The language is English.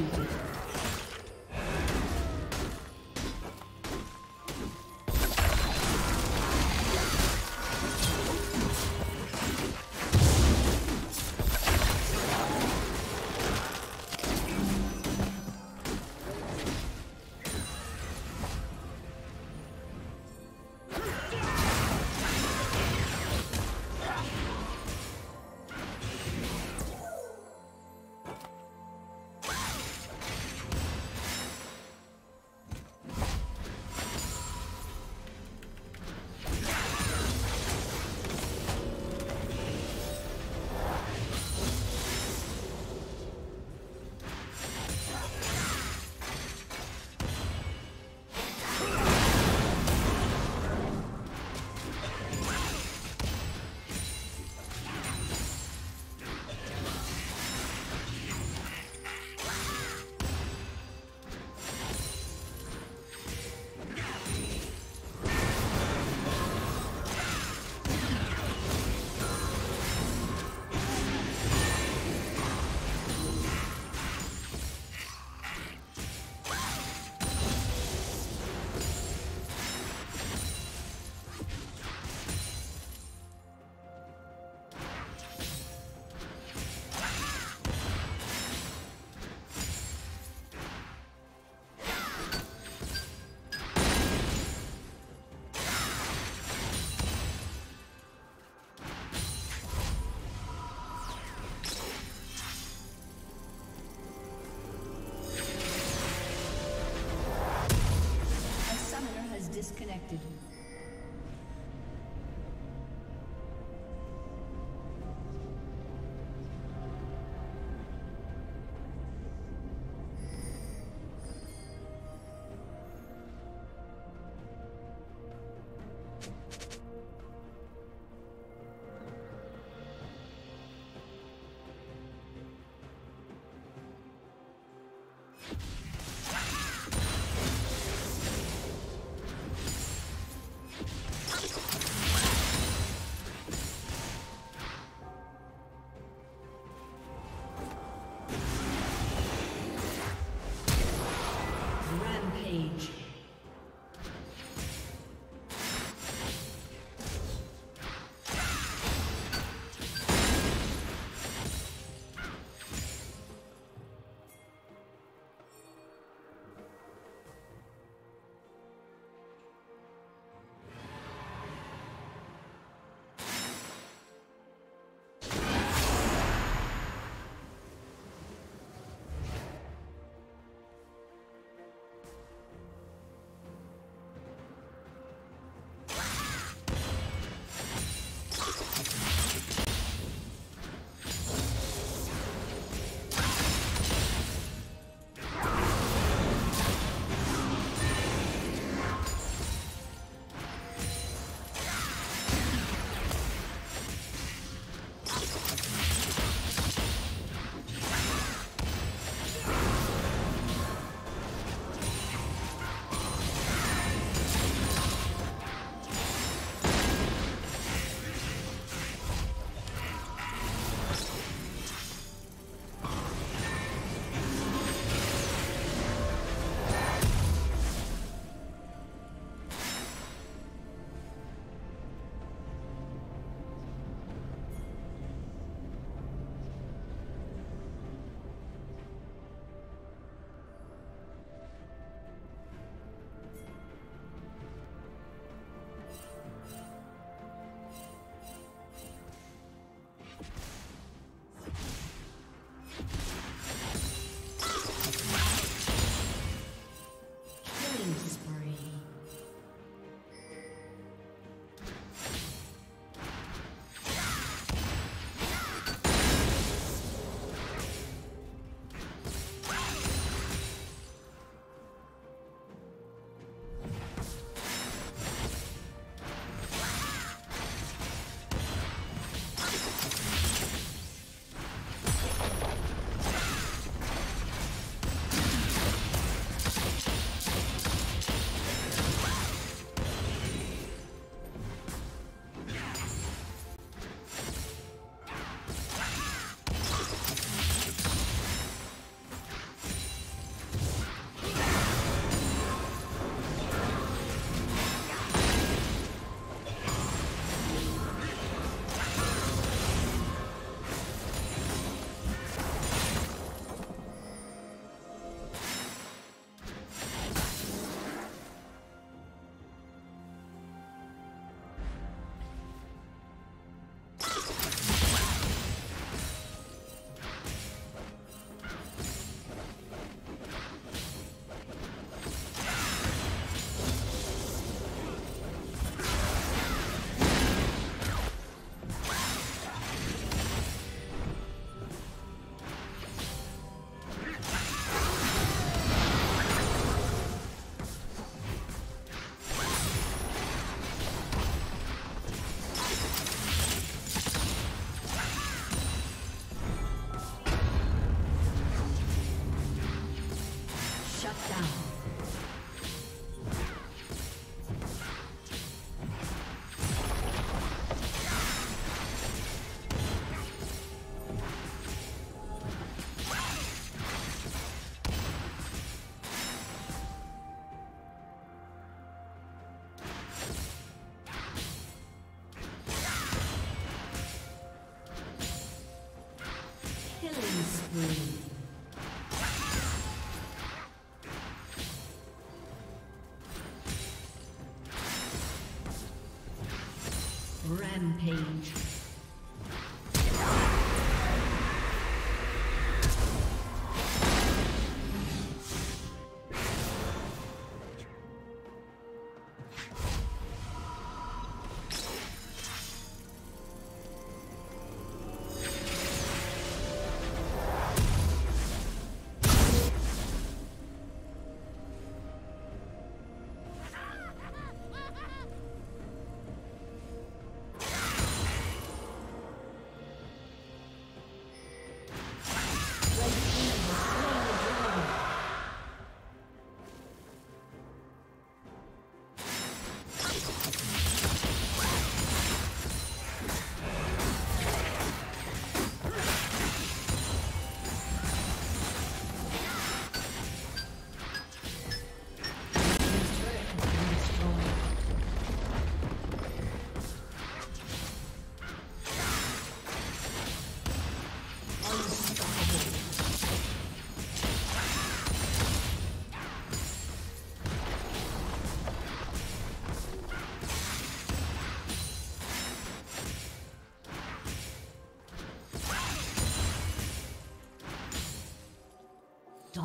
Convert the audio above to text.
executed. Délire. Rampage.